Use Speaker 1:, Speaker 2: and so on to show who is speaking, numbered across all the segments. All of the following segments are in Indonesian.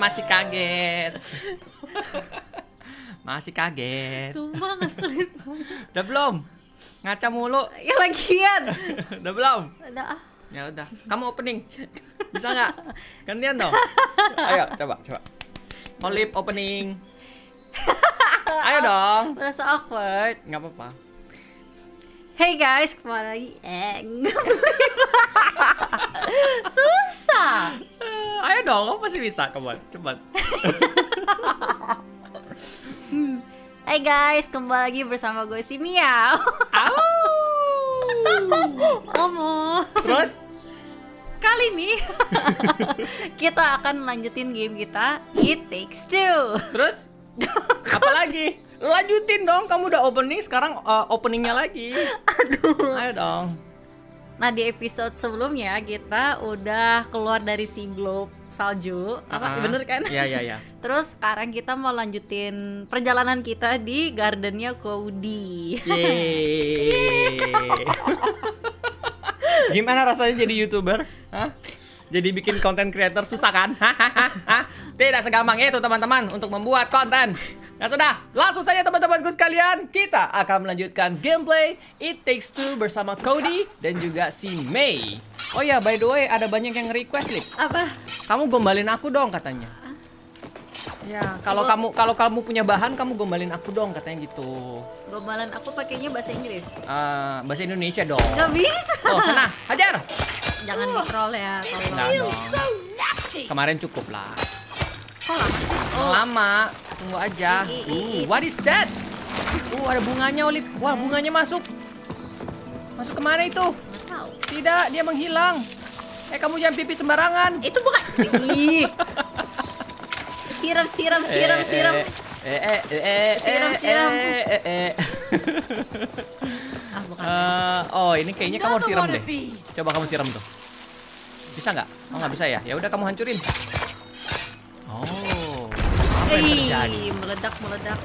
Speaker 1: masih kaget. masih kaget.
Speaker 2: Tuh mah ngeselin banget.
Speaker 1: Udah belum? Ngaca mulu.
Speaker 2: Ya lagian.
Speaker 1: Udah belum?
Speaker 2: Udah ah.
Speaker 1: Ya udah. Kamu opening. Bisa nggak? Gantian dong. Ayo, coba, coba. Olip opening. Ayo dong.
Speaker 2: Merasa awkward.
Speaker 1: Nggak apa-apa.
Speaker 2: Hey guys, kembali lagi. Eh. Susah.
Speaker 1: Ayo dong, kamu pasti bisa. Coba, cepat.
Speaker 2: Hey guys, kembali lagi bersama gue si Mia.
Speaker 1: Au.
Speaker 2: Omo.
Speaker 1: Terus?
Speaker 2: Kali ini kita akan lanjutin game kita It Takes Two.
Speaker 1: Terus? Apa lagi? Lanjutin dong, kamu udah opening, sekarang uh, openingnya lagi.
Speaker 2: Aduh.
Speaker 1: Ayo dong.
Speaker 2: Nah di episode sebelumnya kita udah keluar dari si globe salju, apa
Speaker 1: Ah,
Speaker 2: bener kan?
Speaker 1: Iya, iya, iya.
Speaker 2: Terus sekarang kita mau lanjutin perjalanan kita di gardennya Cody.
Speaker 1: Yeay. Gimana rasanya jadi YouTuber? Hah? Jadi bikin konten creator susah kan? Tidak segampang itu teman-teman untuk membuat konten. Ya sudah, langsung saja teman-temanku sekalian, kita akan melanjutkan gameplay It Takes Two bersama Cody dan juga si Mei. Oh ya, by the way, ada banyak yang request, Lip.
Speaker 2: Apa?
Speaker 1: Kamu gombalin aku dong katanya. Ya, kalau kamu kalau kamu punya bahan, kamu gombalin aku dong katanya gitu.
Speaker 2: Gombalan aku pakainya bahasa Inggris.
Speaker 1: Eh, bahasa Indonesia dong.
Speaker 2: Gak bisa.
Speaker 1: Oh, sana, hajar.
Speaker 2: Jangan di troll ya kalau.
Speaker 1: dong. Kemarin cukup lah.
Speaker 2: Kok lama sih?
Speaker 1: Yang lama, tunggu aja.
Speaker 2: I- i- i-
Speaker 1: Uh, what is that? Uh, ada bunganya, Olip. Wah, bunganya masuk. Masuk ke
Speaker 2: mana itu?
Speaker 1: Tidak, dia menghilang. Eh, kamu jangan pipi sembarangan.
Speaker 2: Itu bukan. Siram, siram, siram, siram.
Speaker 1: Eh, eh, eh, eh,
Speaker 2: Siram,
Speaker 1: eh,
Speaker 2: siram.
Speaker 1: eh, eh, eh.
Speaker 2: Ah, bukan.
Speaker 1: Eh, oh, ini kayaknya kamu harus siram deh. Coba kamu siram tuh. Bisa nggak? Oh, nggak bisa ya? Ya udah kamu hancurin. Oh, apa yang terjadi?
Speaker 2: Ih, meledak, meledak.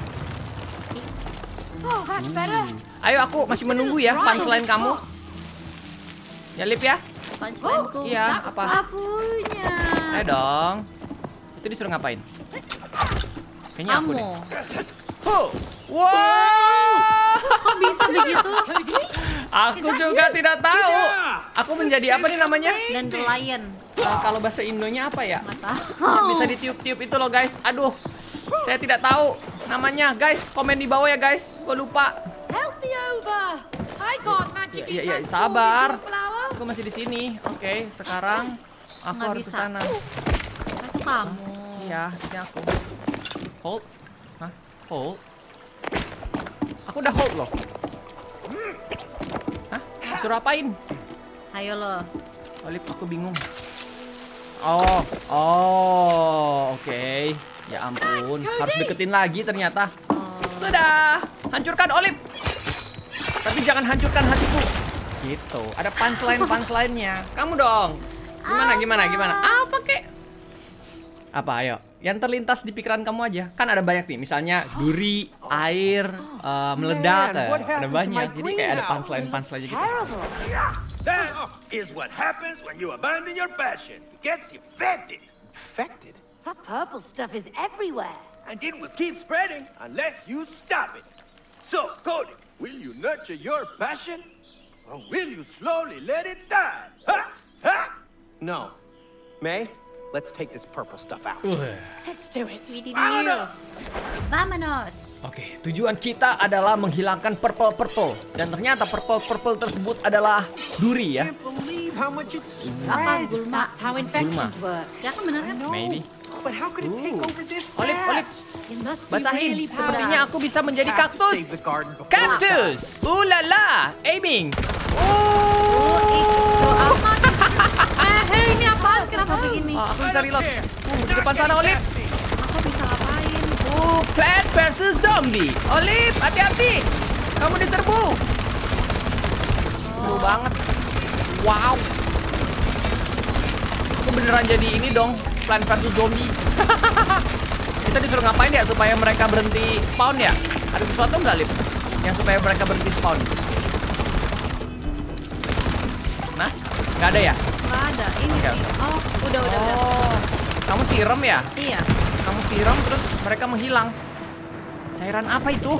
Speaker 3: Oh, that's better.
Speaker 1: Ayo aku masih menunggu ya punchline kamu. Ya Lip ya.
Speaker 2: Punchline-ku.
Speaker 1: Iya, apa?
Speaker 2: Akunya.
Speaker 1: Ayo dong. Itu disuruh ngapain? Kayaknya aku deh. Huh. Wow.
Speaker 2: Kok bisa begitu?
Speaker 1: Aku juga tidak tahu. Aku menjadi apa nih namanya?
Speaker 2: Dan the lion.
Speaker 1: Eh, kalau bahasa Indonya apa ya? Yang bisa ditiup-tiup itu loh guys. Aduh. Saya tidak tahu namanya. Guys, komen di bawah ya guys. Gue lupa.
Speaker 3: Help me over. I magically
Speaker 1: Ya, ya, ya,
Speaker 3: transform
Speaker 1: sabar. Aku masih di sini. Oke, sekarang aku
Speaker 2: Nggak
Speaker 1: harus ke sana.
Speaker 2: Itu kamu.
Speaker 1: Iya, ini aku. Hold. Hah? Hold. Aku udah hold loh. Hah? Suruh apain?
Speaker 2: Ayo lo.
Speaker 1: Olip, aku bingung. Oh, oh, oke. Ya ampun, harus deketin lagi ternyata.
Speaker 2: Oh.
Speaker 1: Sudah, hancurkan Olip. Tapi jangan hancurkan hatiku. Gitu, ada punchline punchline-nya. Kamu dong. Gimana, gimana, gimana? Apa kek? Apa, ayo. Yang terlintas di pikiran kamu aja. Kan ada banyak nih, misalnya duri, air, eh, meledak,
Speaker 4: Man, what
Speaker 1: ada banyak. Jadi kayak ada
Speaker 4: greenhouse?
Speaker 1: punchline punchline gitu.
Speaker 5: That is what happens when you abandon your passion. It gets infected.
Speaker 4: Infected?
Speaker 3: That purple stuff is everywhere.
Speaker 5: And it will keep spreading unless you stop it. So, Cody, will you nurture your passion? Or will you slowly let it die? Ha! Ha!
Speaker 4: No. May, let's take this purple stuff out.
Speaker 3: Let's do it.
Speaker 2: Vamonos.
Speaker 1: Oke, tujuan kita adalah menghilangkan purple-purple. Dan ternyata purple-purple tersebut adalah duri ya.
Speaker 2: Apa gulma?
Speaker 3: That's how infections work.
Speaker 2: Ya kan bener kan?
Speaker 1: Maybe.
Speaker 4: But how could it take
Speaker 1: Ooh.
Speaker 4: over this
Speaker 1: Olip, olip, basahin. Sepertinya aku bisa menjadi kaktus. Kaktus! Ulala! Aiming!
Speaker 2: Oh, so
Speaker 3: ini apaan?
Speaker 2: Kenapa begini?
Speaker 1: Oh, aku bisa reload. Uh, di depan sana, Olip.
Speaker 2: Aku bisa ngapain?
Speaker 1: Uh, Plant versus Zombie. Olip, hati-hati. Kamu diserbu. Seru banget. Wow. Aku beneran jadi ini dong. Plant versus Zombie. Kita disuruh ngapain ya supaya mereka berhenti spawn ya? Ada sesuatu nggak, Lip? Yang supaya mereka berhenti spawn. Nah, nggak ada ya?
Speaker 2: Nggak ada. Ini.
Speaker 1: Oke.
Speaker 2: Oh, udah, udah, udah.
Speaker 1: Oh, Kamu siram ya?
Speaker 2: Iya,
Speaker 1: Kamu siram terus mereka menghilang. Cairan apa itu?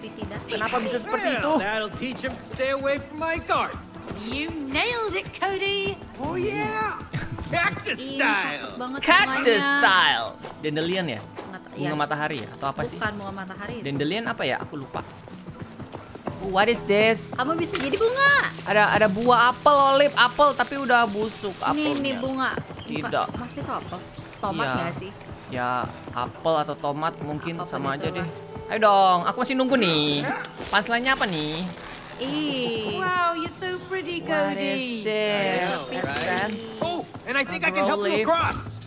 Speaker 2: pestisida.
Speaker 1: Kenapa bisa seperti itu?
Speaker 5: That'll teach him to stay away from my garden.
Speaker 3: You nailed it, Cody.
Speaker 5: Oh, yeah. Cactus style.
Speaker 2: banget
Speaker 1: Cactus style. Dandelion ya? Bunga
Speaker 2: iya.
Speaker 1: matahari ya? Atau apa sih?
Speaker 2: Bukan bunga matahari.
Speaker 1: Dandelion apa ya? Aku lupa. What is this?
Speaker 2: Kamu bisa jadi bunga.
Speaker 1: Ada ada buah apel, olip apel tapi udah busuk apelnya.
Speaker 2: nih bunga. Bukan-
Speaker 1: Tidak.
Speaker 2: Masih tuh apa? Tomat
Speaker 1: Iya.
Speaker 2: nggak sih?
Speaker 1: Ya, apel atau tomat mungkin
Speaker 2: Apa pun
Speaker 1: sama aja
Speaker 2: itulah.
Speaker 1: deh. Ayo dong, aku masih nunggu nih. Punchline-nya apa nih?
Speaker 2: Ih.
Speaker 3: Wow, you're so pretty,
Speaker 1: What is
Speaker 3: Cody.
Speaker 1: this? Right.
Speaker 5: Oh, and I think I can help you across.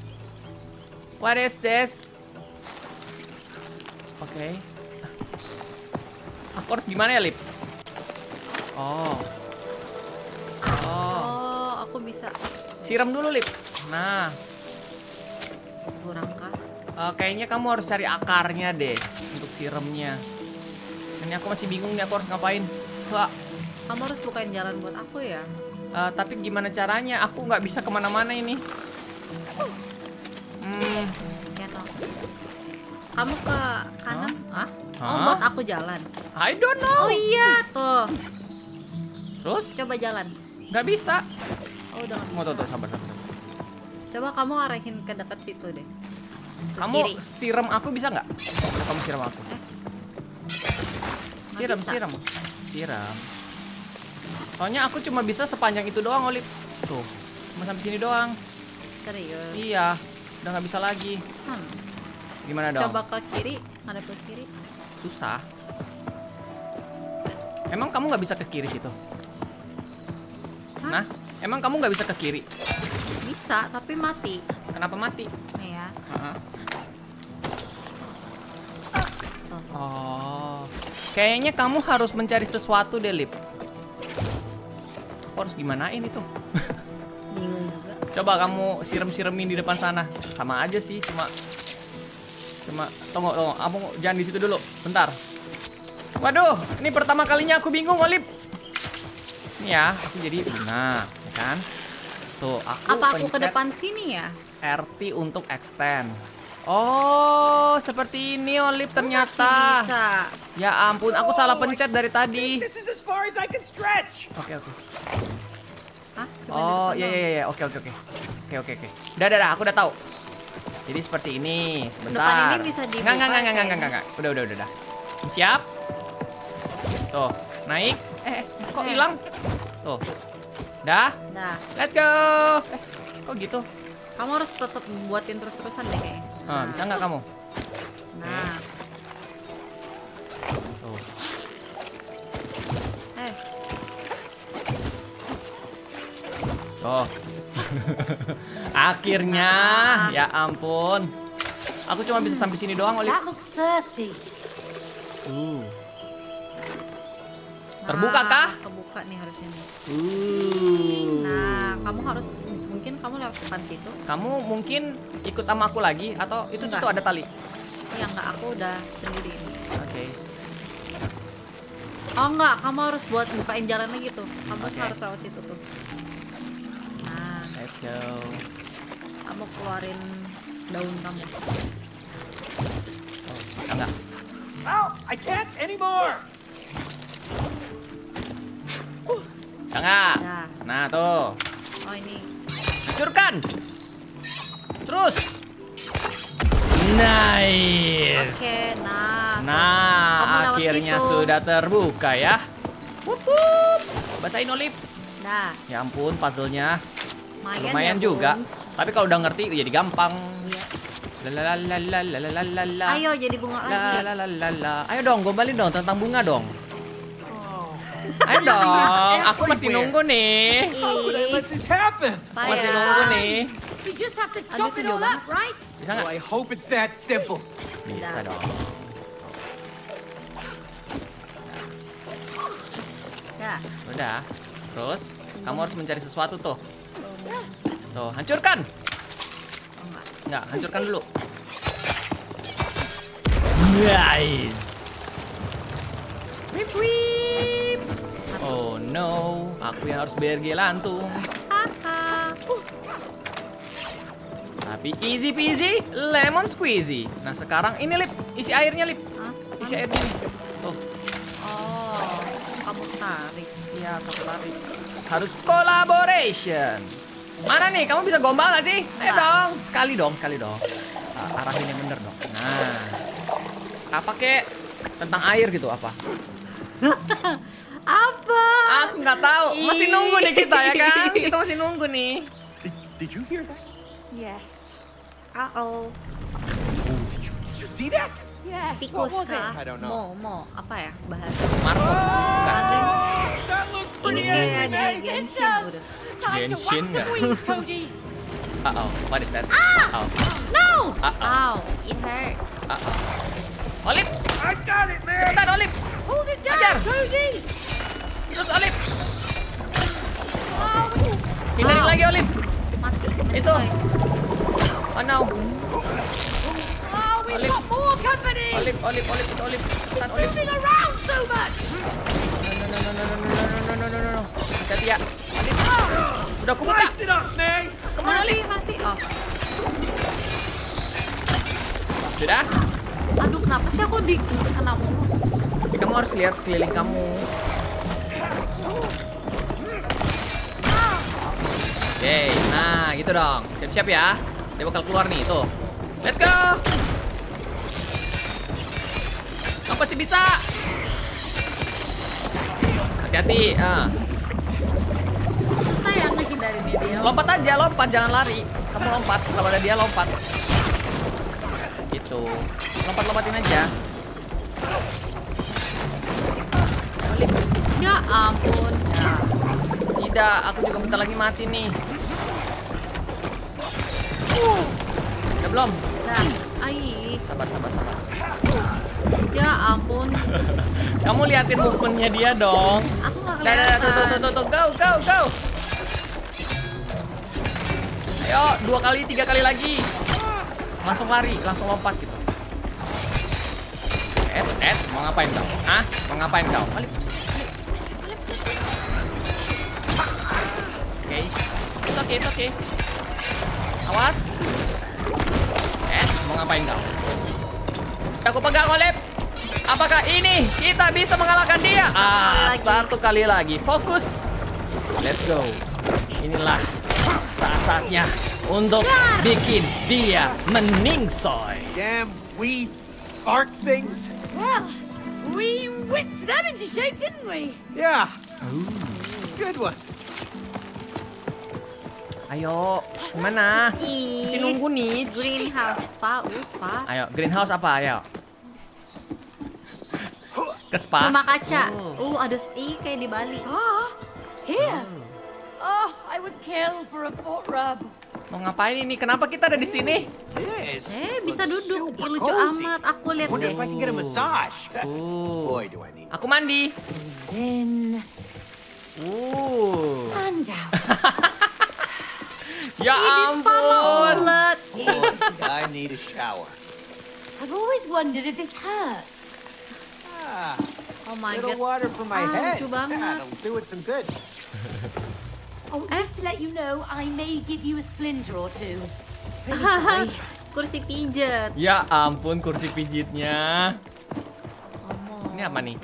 Speaker 1: What is this? Oke. Aku harus gimana ya, Lip? Oh. Oh.
Speaker 2: Oh, aku bisa
Speaker 1: Siram dulu, Lip. Nah,
Speaker 2: kurang kah?
Speaker 1: eh, kayaknya kamu harus cari akarnya deh untuk siramnya. Ini aku masih bingung nih aku harus ngapain. Wah,
Speaker 2: Kamu harus bukain jalan buat aku ya.
Speaker 1: eh, tapi gimana caranya? Aku nggak bisa ke mana-mana ini. Hmm,
Speaker 2: Ya toh. Kamu ke kanan? Hah? Oh,
Speaker 1: Hah?
Speaker 2: buat aku jalan.
Speaker 1: I don't know.
Speaker 2: Oh iya, tuh.
Speaker 1: Terus
Speaker 2: Coba jalan.
Speaker 1: nggak bisa.
Speaker 2: Oh, udah nggak
Speaker 1: Mau tuh, tuh,
Speaker 2: bisa.
Speaker 1: sabar, sabar.
Speaker 2: Coba kamu arahin ke dekat situ deh. Ke
Speaker 1: Kamu
Speaker 2: kiri.
Speaker 1: siram aku bisa nggak? Kamu siram aku.
Speaker 2: Nggak
Speaker 1: Siram,
Speaker 2: bisa.
Speaker 1: siram. Siram. Soalnya aku cuma bisa sepanjang itu doang, Olip. Tuh, cuma sampai sini doang.
Speaker 2: Serius.
Speaker 1: Iya, udah nggak bisa lagi.
Speaker 2: Hmm.
Speaker 1: Gimana dong?
Speaker 2: Coba ke kiri, ada ke kiri.
Speaker 1: Susah. Emang kamu nggak bisa ke kiri situ?
Speaker 2: Hah?
Speaker 1: Nah, emang kamu nggak bisa ke kiri?
Speaker 2: Bisa, tapi mati.
Speaker 1: Kenapa mati?
Speaker 2: Ya.
Speaker 1: Heeh. Oh, kayaknya kamu harus mencari sesuatu deh, Lip. Aku harus gimanain itu?
Speaker 2: Bingung juga.
Speaker 1: Coba kamu siram-siramin di depan sana. Sama aja sih, cuma cuma tunggu tunggu, kamu jangan di situ dulu. Bentar. Waduh, ini pertama kalinya aku bingung, Olip. Ini ya, aku jadi nah, ya kan? Tuh, aku
Speaker 2: Apa aku ke depan sini ya?
Speaker 1: RT untuk extend. Oh, seperti ini Olip ternyata.
Speaker 2: bisa.
Speaker 1: Ya ampun, aku salah pencet dari tadi. Oke, oke.
Speaker 2: Hah?
Speaker 1: Oh, iya iya iya, oke oke oke. Oke oke oke. Udah udah, aku udah tahu. Jadi seperti ini. Sebentar.
Speaker 2: Depan ini bisa
Speaker 1: Enggak
Speaker 2: dibuka
Speaker 1: enggak enggak enggak enggak
Speaker 2: kayaknya.
Speaker 1: enggak. Udah udah udah udah. Siap? Tuh, naik. Eh, eh, kok hilang? Tuh. Dah.
Speaker 2: Nah,
Speaker 1: let's go. Eh, kok gitu?
Speaker 2: kamu harus tetap buatin terus-terusan deh kayaknya.
Speaker 1: Ah, bisa nggak kamu?
Speaker 2: Nah,
Speaker 1: Tuh.
Speaker 2: eh,
Speaker 1: Oh. Akhirnya, ya ampun. Aku cuma bisa sampai sini doang, Olip.
Speaker 3: That looks thirsty.
Speaker 1: Uh. Terbuka
Speaker 2: nah,
Speaker 1: kah?
Speaker 2: Kebuka nih harusnya. nih.
Speaker 1: Uh.
Speaker 2: Nah, kamu harus mungkin kamu lewat depan situ.
Speaker 1: Kamu mungkin ikut sama aku lagi atau itu
Speaker 2: Enggak.
Speaker 1: tuh ada tali?
Speaker 2: Ya enggak, aku udah sendiri ini.
Speaker 1: Oke.
Speaker 2: Oh enggak, kamu harus buat bukain jalan lagi tuh. Kamu
Speaker 1: Oke.
Speaker 2: harus lewat situ tuh. Nah,
Speaker 1: Let's go.
Speaker 2: kamu keluarin daun kamu.
Speaker 1: Oh, bisa nggak?
Speaker 5: Oh, I can't anymore.
Speaker 1: Ya
Speaker 2: Nah.
Speaker 1: Nah, tuh.
Speaker 2: Oh, ini.
Speaker 1: Hancurkan. Terus. Nice.
Speaker 2: Oke, nah.
Speaker 1: Nah, akhirnya
Speaker 2: situ.
Speaker 1: sudah terbuka ya. Wup, wup. Basahin Olive.
Speaker 2: Nah.
Speaker 1: Ya ampun, puzzle-nya.
Speaker 2: Lumayan, ya,
Speaker 1: Lumayan
Speaker 2: ya,
Speaker 1: juga.
Speaker 2: Bones.
Speaker 1: Tapi kalau udah ngerti jadi gampang.
Speaker 2: Iya. Ayo jadi bunga lagi.
Speaker 1: Ayo dong, gombalin dong tentang bunga dong.
Speaker 5: Oh,
Speaker 1: Ayo dong, aku masih nunggu nih. Aku masih nunggu nih.
Speaker 3: You just have to chop it all up, right?
Speaker 1: Bisa
Speaker 5: Oh,
Speaker 1: nggak?
Speaker 5: I hope it's that simple.
Speaker 1: Bisa
Speaker 2: Dah.
Speaker 1: dong.
Speaker 2: Ya.
Speaker 1: Udah. Terus kamu harus mencari sesuatu tuh. Tuh, hancurkan.
Speaker 2: Oh, enggak.
Speaker 1: Enggak, hancurkan dulu. Nice. Wip wip. Oh no, aku yang harus BRG lantung.
Speaker 2: Haha.
Speaker 1: Tapi easy peasy, lemon squeezy. Nah sekarang ini lip, isi airnya lip, isi airnya. Tuh,
Speaker 2: Oh, kamu tarik.
Speaker 1: iya kamu tarik. Harus collaboration. Mana nih, kamu bisa gombal gak sih? Ayo
Speaker 2: Nah.
Speaker 1: dong, sekali dong, sekali dong. Ah, arahin yang bener dong. Nah, apa kek tentang air gitu apa?
Speaker 2: Apa?
Speaker 1: Aku nggak tahu, masih nunggu nih kita ya kan? Kita masih nunggu nih.
Speaker 4: Did, did you hear that?
Speaker 2: Yes. Uh-oh.
Speaker 4: Did you, did you see that?
Speaker 3: Yes,
Speaker 2: Tikus kah?
Speaker 4: I don't know.
Speaker 2: Mo, mo. Apa ya bahasa?
Speaker 1: Marco, bukan.
Speaker 5: Looked
Speaker 2: ini
Speaker 5: pretty
Speaker 2: kayak di
Speaker 5: angry.
Speaker 2: Genshin udah.
Speaker 1: Genshin nggak? Uh oh, what is that? Uh oh,
Speaker 2: No!
Speaker 1: Uh-oh.
Speaker 2: Ow, it hurt.
Speaker 1: uh oh. Olip,
Speaker 5: I got it, man.
Speaker 1: cepetan Olip.
Speaker 3: Hold it down,
Speaker 1: Ajar.
Speaker 3: Cody.
Speaker 1: Terus Olip,
Speaker 3: Oh,
Speaker 1: hindarin
Speaker 2: Wow.
Speaker 1: lagi Olip.
Speaker 2: Mati.
Speaker 1: Itu. Oh no.
Speaker 3: oh, we've
Speaker 1: Olip.
Speaker 3: got more company.
Speaker 1: Olip, Olip, Olip, itu Olip. Cepetan Olip.
Speaker 3: Moving around so much.
Speaker 1: No, no, no, no, no, no, no, no, no, no, no. Hati-hati ya. Olip. Udah aku buka.
Speaker 5: Ke
Speaker 1: mana Olip?
Speaker 2: Masih, masih. Oh.
Speaker 1: Sudah?
Speaker 2: Aduh, kenapa sih aku di kena mulu?
Speaker 1: Tapi kamu harus lihat sekeliling kamu. Oke, nah gitu dong. Siap-siap ya. Dia bakal keluar nih, tuh. Let's go! Kamu pasti bisa! Hati-hati. ah.
Speaker 2: Ngehindarin dia.
Speaker 1: Lompat aja, lompat. Jangan lari. Kamu lompat. Kalau ada dia, lompat. Gitu. Lompat-lompatin aja.
Speaker 2: Ya ampun.
Speaker 1: Tidak, aku juga bentar lagi mati nih. Udah belum?
Speaker 2: Nah, ai.
Speaker 1: Sabar, sabar, sabar.
Speaker 2: Ya ampun.
Speaker 1: Kamu liatin movementnya dia dong.
Speaker 2: Aku nggak
Speaker 1: dah, tuh, tuh,
Speaker 2: kelihatan.
Speaker 1: tuh, tuh, go, go, go. Ayo, dua kali, tiga kali lagi. Langsung lari, langsung lompat gitu. Ed, Ed, mau ngapain kau? Hah? Mau ngapain kau? Balik. Oke, itu oke, itu oke. Awas. Ed, mau ngapain kau? Aku pegang olip. Apakah ini kita bisa mengalahkan dia? Ah,
Speaker 2: lagi.
Speaker 1: satu kali lagi. Fokus. Let's go. Inilah saat-saatnya untuk bikin dia meningsoy.
Speaker 5: Damn weed arc things.
Speaker 3: Well, we whipped them into shape, didn't we?
Speaker 5: Yeah. Good one.
Speaker 1: Ayo, gimana?
Speaker 2: Ih,
Speaker 1: Masih nunggu nih.
Speaker 2: Greenhouse, Pak. Us, Pak.
Speaker 1: Ayo, greenhouse apa? Ayo. Ke spa?
Speaker 2: Rumah kaca.
Speaker 1: Oh.
Speaker 2: Uh, ada ih kayak di Bali.
Speaker 3: Ah, here. Oh, I would kill for a foot rub.
Speaker 1: Mau ngapain ini? Kenapa kita ada di sini?
Speaker 5: This.
Speaker 2: Eh, bisa duduk. Ih, lucu
Speaker 5: cozy.
Speaker 2: amat. Aku lihat deh.
Speaker 1: Uh.
Speaker 5: Boy, do I need.
Speaker 1: Aku mandi.
Speaker 3: In
Speaker 1: Uh.
Speaker 3: and out.
Speaker 1: Ya ampun.
Speaker 5: Boy, I need a shower.
Speaker 3: I've always wondered if this hurts.
Speaker 5: Ah,
Speaker 2: Oh my
Speaker 5: little
Speaker 2: god.
Speaker 5: water for my
Speaker 2: Ah,
Speaker 5: head.
Speaker 2: lucu banget.
Speaker 5: That'll do it some good.
Speaker 3: Oh, just to let you know, I may give you a splinter or two.
Speaker 2: Kursi pijet.
Speaker 1: Ya ampun kursi pijitnya. Ini apa nih?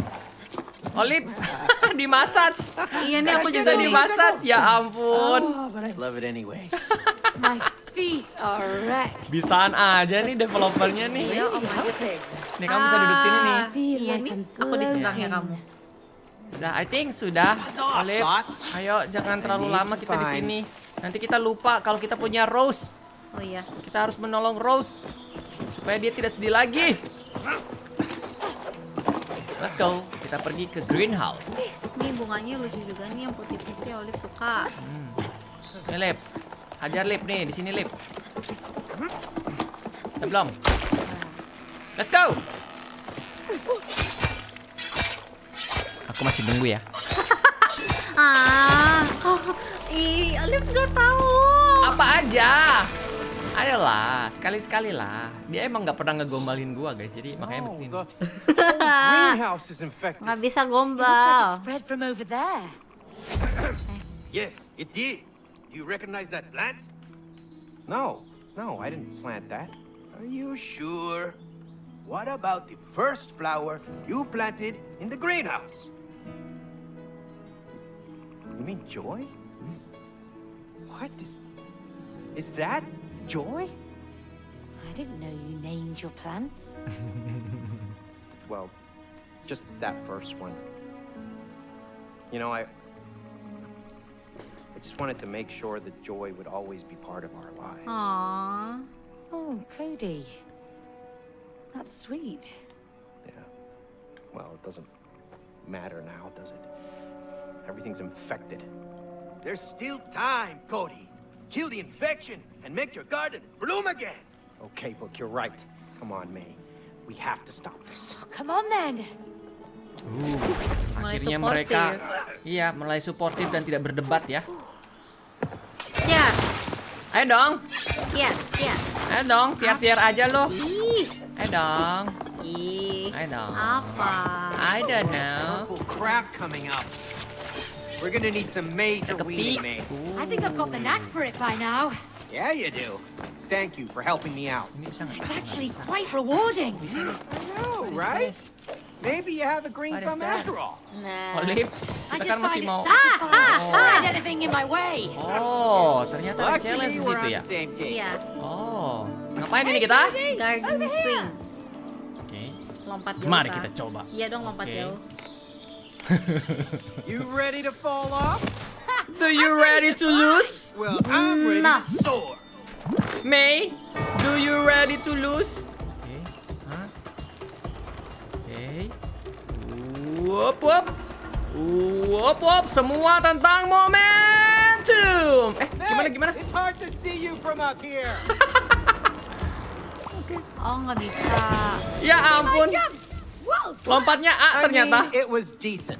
Speaker 1: Olip di massage.
Speaker 2: Iya nih aku juga
Speaker 1: di
Speaker 2: nih.
Speaker 1: massage. Ya ampun.
Speaker 5: Oh, but I love it anyway.
Speaker 3: My feet are wrecked.
Speaker 1: Bisaan aja nih developernya nih.
Speaker 2: Iya, oh my god.
Speaker 1: Nih kamu bisa duduk sini nih.
Speaker 2: Ah, Iya
Speaker 3: like
Speaker 2: nih, aku di
Speaker 3: floating.
Speaker 2: kamu.
Speaker 1: Udah, I think sudah. Olip, ayo jangan terlalu lama kita di sini. Nanti kita lupa kalau kita punya Rose.
Speaker 2: Oh iya.
Speaker 1: Kita harus menolong Rose supaya dia tidak sedih lagi. Let's go. Kita pergi ke greenhouse.
Speaker 2: Nih bunganya lucu juga nih yang putih-putih Olive suka.
Speaker 1: Ini Lip. Hajar Lip nih, di sini Lip. Udah belum? Let's go. Aku masih nunggu ya.
Speaker 2: Ah, oh, ih Olive gak tahu.
Speaker 1: Apa aja? Ayolah, sekali-sekali lah. Dia emang nggak pernah ngegombalin gua guys, jadi makanya
Speaker 5: Oh,
Speaker 1: begini.
Speaker 5: the whole greenhouse is infected.
Speaker 2: Nggak bisa gombal.
Speaker 3: spread from over there.
Speaker 5: Yes, it did. Do you recognize that plant? No,
Speaker 4: No, I didn't plant that.
Speaker 5: Are you sure? What about the first flower you planted in the greenhouse?
Speaker 4: You mean Joy? What is. Is that Joy?
Speaker 3: I didn't know you named your plants.
Speaker 4: Well, just that first one. You know, I. I just wanted to make sure that Joy would always be part of our lives.
Speaker 2: Aww.
Speaker 3: Oh, Cody. That's sweet.
Speaker 4: Yeah. Well, it doesn't matter now, does it? Everything's infected.
Speaker 5: There's still time, Cody. Kill the infection and make your garden bloom again.
Speaker 4: Okay, look, you're right. Come on, May. We have to stop this.
Speaker 3: Oh, come on then.
Speaker 2: Mulai
Speaker 1: Akhirnya
Speaker 2: supportive.
Speaker 1: mereka iya mulai suportif dan tidak berdebat ya.
Speaker 2: Ya,
Speaker 1: Ayo dong,
Speaker 2: ya, ya.
Speaker 1: ayo dong, tiar-tiar aja lo.
Speaker 2: Ih,
Speaker 1: Ayo dong.
Speaker 2: ih.
Speaker 1: I know.
Speaker 2: Apa?
Speaker 1: I don't know.
Speaker 4: Crap coming up. We're gonna need some major weeding, May.
Speaker 3: I think I've got the knack for it by now.
Speaker 4: Yeah, you do. Thank you for helping me out.
Speaker 1: Ini bisa nggak?
Speaker 3: It's actually quite rewarding.
Speaker 4: I know, right? Maybe you have a green thumb
Speaker 1: that?
Speaker 4: after all.
Speaker 2: Nah.
Speaker 1: Olive,
Speaker 3: I just find it
Speaker 1: mau.
Speaker 3: satisfying to find anything in my way.
Speaker 1: Oh, ternyata ada challenge di situ ya.
Speaker 4: the.
Speaker 2: Iya,
Speaker 1: Oh, ngapain ini kita?
Speaker 2: garden swing.
Speaker 1: Oke,
Speaker 2: Lompat jauh.
Speaker 1: mari kita coba.
Speaker 2: Iya dong lompat
Speaker 1: Oke.
Speaker 2: jauh.
Speaker 4: You ready to fall off?
Speaker 1: Do you ready to lose?
Speaker 5: Well, I'm ready
Speaker 2: Nah.
Speaker 5: to soar.
Speaker 1: May, do you ready to lose? Oke, hah? Oke. Wop wop. Wop wop, semua tentang momentum. Eh, gimana
Speaker 5: Hey,
Speaker 1: gimana?
Speaker 5: It's hard to see you from up here.
Speaker 2: Oh nggak bisa.
Speaker 1: Ya ampun. Lompatnya A
Speaker 4: I
Speaker 1: ternyata.
Speaker 4: mean, it was decent.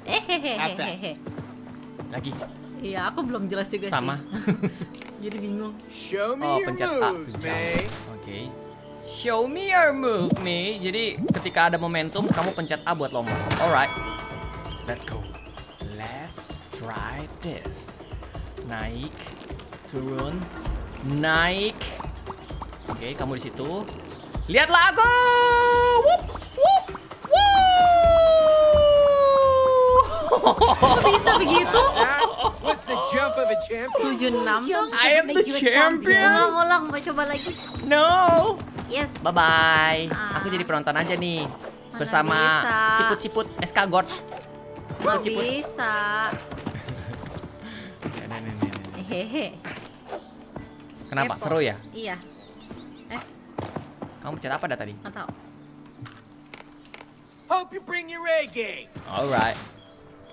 Speaker 4: At best.
Speaker 1: Lagi
Speaker 2: Iya, aku belum jelas juga
Speaker 1: sama.
Speaker 2: sih. Jadi bingung.
Speaker 5: Show me
Speaker 1: Oh,
Speaker 5: your
Speaker 1: pencet A. pencet. Oke. Show me your move nih. Jadi ketika ada momentum, kamu pencet A buat lompat. Alright. Let's go. Let's try this. Naik, turun, naik. Oke, kamu di situ. Lihatlah aku. Wup, wup,
Speaker 2: Bisa begitu?
Speaker 5: That was the jump of a champion.
Speaker 2: 76 dong.
Speaker 3: Jump
Speaker 1: I am the champion.
Speaker 2: Ulang, ulang. Mau coba lagi.
Speaker 1: No.
Speaker 2: Yes.
Speaker 1: Bye bye.
Speaker 2: Ah.
Speaker 1: Aku jadi penonton aja nih
Speaker 2: Mana
Speaker 1: bersama siput-siput escargot.
Speaker 2: Nggak
Speaker 1: Siput-siput.
Speaker 2: bisa. Hehehe.
Speaker 1: Kenapa?
Speaker 2: Kepo.
Speaker 1: Seru ya?
Speaker 2: Iya. Eh,
Speaker 1: Kamu pencet apa dah tadi?
Speaker 2: nggak tahu.
Speaker 5: Hope you bring your A game.
Speaker 1: Alright.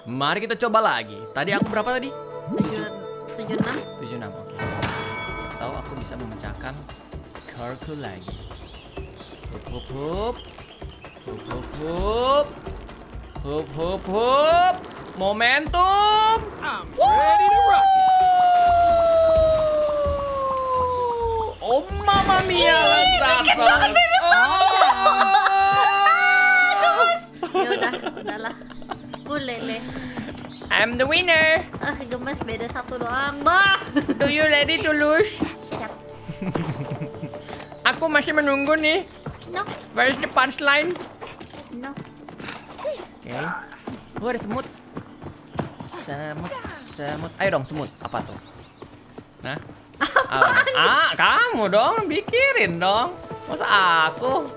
Speaker 1: Mari kita coba lagi. Tadi aku berapa tadi?
Speaker 2: Tujuh, tujuh enam.
Speaker 1: 76. Oke. Siapa tahu aku bisa memecahkan skorku lagi. Hup hup hup. Hup hup hup. Hup hup hup. Momentum.
Speaker 5: I'm ready to rock.
Speaker 1: Oh mama mia dikit banget
Speaker 2: Ya udah, udahlah. Ulele.
Speaker 1: I'm the winner.
Speaker 2: Ah, gemes beda satu doang, bah.
Speaker 1: Do you ready to lose? Aku masih menunggu nih.
Speaker 2: No,
Speaker 1: Where is the punchline?
Speaker 2: no.
Speaker 1: Oke. Oh ada semut. Semut, semut. Ayo dong semut. Apa tuh? Nah. Apa? Ah, kamu dong pikirin dong. Masa aku?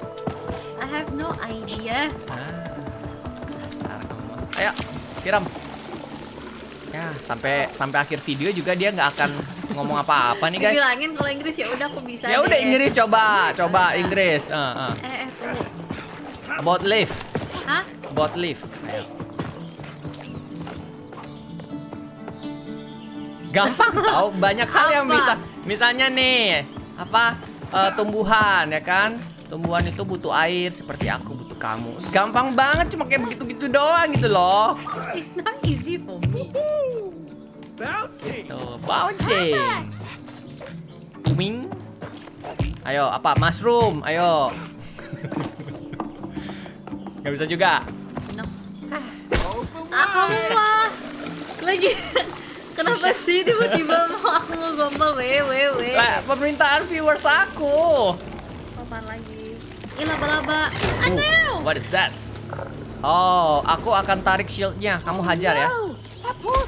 Speaker 2: I have no idea.
Speaker 1: Ah. Ayo, siram. Ya, sampai sampai akhir video juga dia nggak akan ngomong apa-apa nih guys.
Speaker 2: Dibilangin kalau Inggris ya udah aku bisa.
Speaker 1: Ya udah. Inggris coba, coba Inggris. Eh, eh.
Speaker 2: Eh, eh, tunggu.
Speaker 1: About live,
Speaker 2: Hah?
Speaker 1: about live. Ayo. Gampang tau, banyak hal yang bisa. Misalnya nih, apa eh, tumbuhan ya kan? Tumbuhan itu butuh air seperti aku kamu. Gampang banget, cuma kayak begitu-gitu doang gitu loh.
Speaker 2: It's not easy for me.
Speaker 5: Bouncy.
Speaker 1: Tuh, bouncing. Wing. Ayo, apa? Mushroom. Ayo. Gak bisa juga.
Speaker 2: No.
Speaker 5: Wide.
Speaker 2: mah lagi. Kenapa sih tiba-tiba mau aku ngegombal lomba WWW.
Speaker 1: Lah, permintaan viewers aku.
Speaker 2: Apaan lagi? Ih laba-laba. Ah, no!
Speaker 1: What is that? Oh, aku akan tarik shieldnya. Kamu hajar ya.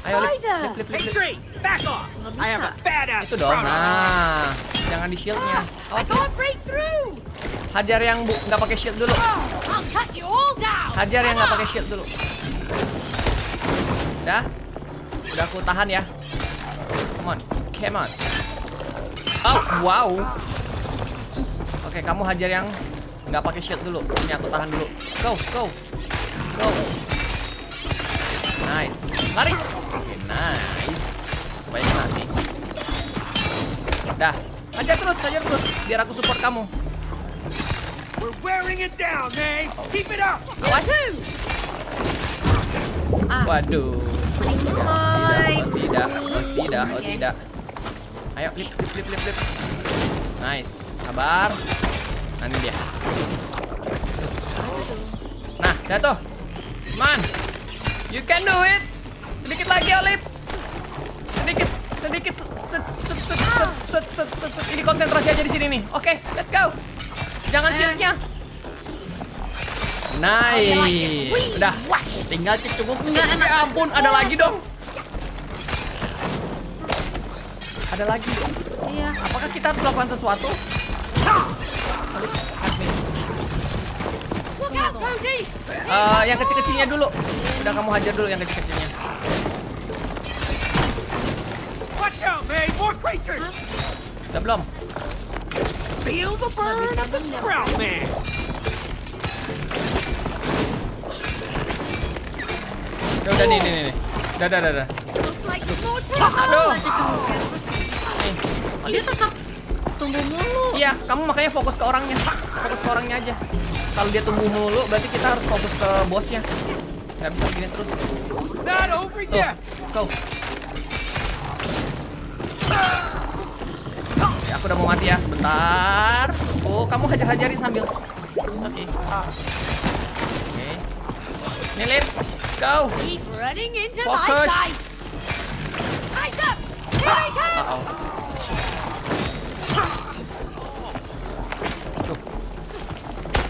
Speaker 1: Ayo, lip, lip, lip, lip, lip.
Speaker 5: Back off! I have a badass
Speaker 1: Itu dong. Nah, jangan di shieldnya. Awas ya.
Speaker 3: through.
Speaker 1: Hajar yang bu nggak pakai shield dulu.
Speaker 3: I'll cut you all down.
Speaker 1: Hajar yang nggak pakai shield dulu. Udah? Udah aku tahan ya. Come on, come on. Oh, wow. Oke, kamu hajar yang nggak pakai shield dulu. Ini aku tahan dulu. Go, go, go. Nice. Lari. Oke, nice. Banyak mati. Dah. Hajar terus, hajar terus. Biar aku support kamu.
Speaker 5: We're wearing it down, May! Keep it up!
Speaker 1: Awas.
Speaker 2: Ah.
Speaker 1: Waduh. Oh tidak, oh tidak, oh tidak. Ayo, flip, flip, flip, flip, flip. Nice, sabar. Nanti dia. Nah, jatuh. Man, you can do it. Sedikit lagi, Olip. Sedikit, sedikit. Set, set, set, set, set, set, set, set. Ini konsentrasi aja di sini nih. Oke, let's go. Jangan shieldnya. Nice. Udah. Tinggal cek cukup.
Speaker 2: Enggak enak.
Speaker 1: Ya ampun, ada lagi dong. Ada lagi.
Speaker 2: Iya.
Speaker 1: Apakah kita harus melakukan sesuatu? Eh, yang kecil-kecilnya dulu. Udah kamu hajar dulu yang kecil-kecilnya.
Speaker 5: Watch out, May! More creatures!
Speaker 1: Udah belum?
Speaker 5: Feel the burn of the sprout man!
Speaker 1: Udah, udah nih, nih, nih. Udah, udah, udah, Aduh. Nih.
Speaker 2: Dia tetap tumbuh mulu.
Speaker 1: Iya, kamu makanya fokus ke orangnya. Fokus ke orangnya aja. Kalau dia tumbuh mulu, berarti kita harus fokus ke bosnya. Gak bisa begini terus. Tuh, go. Ya, aku udah mau mati ya, sebentar. Oh, kamu hajar-hajarin sambil. It's okay. Oke. Nih, Lip. Go.
Speaker 3: Keep running into